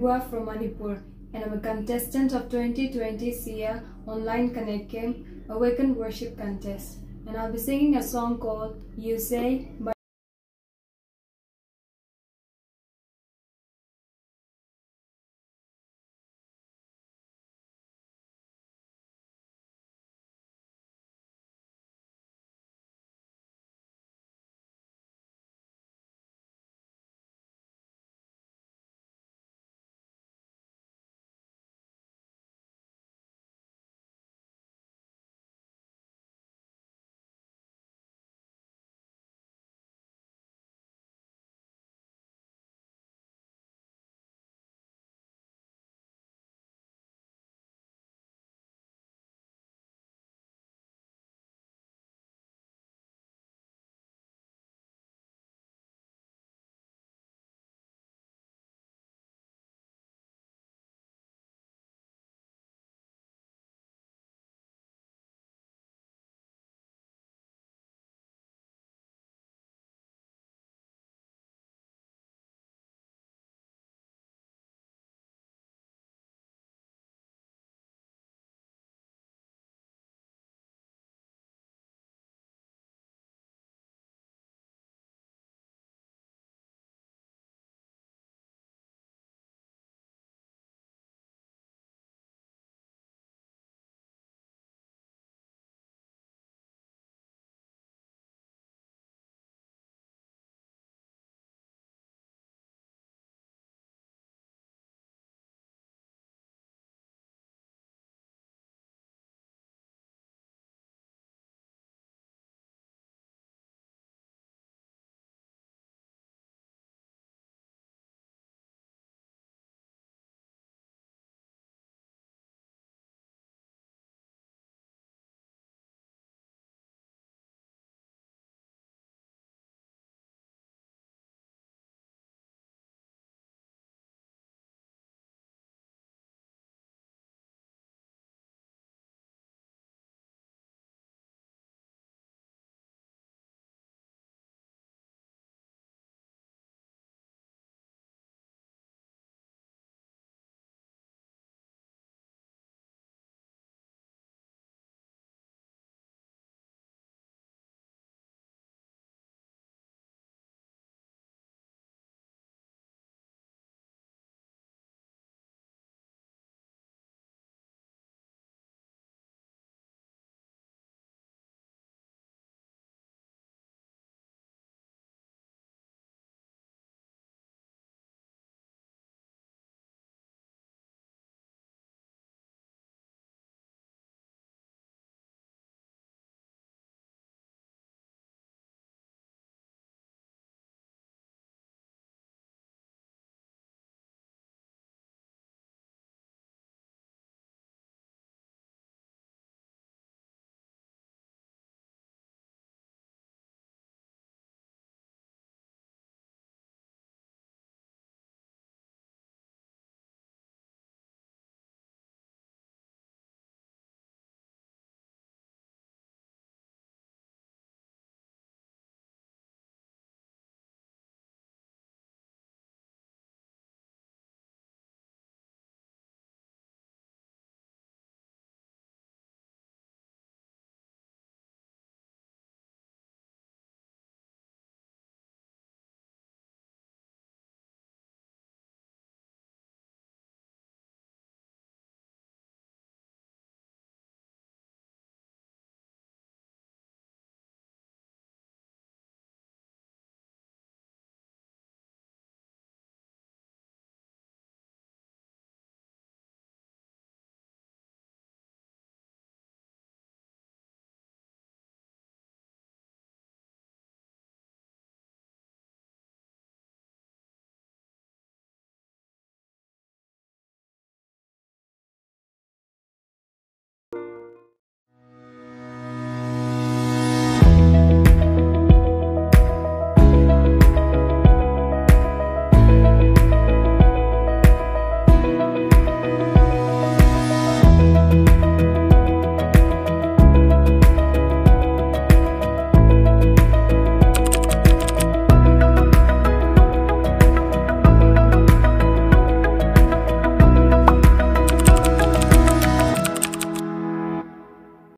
Purua from Manipur and I'm a contestant of 2020 CYA Online Connect Game Awaken Worship Contest. And I'll be singing a song called You Say by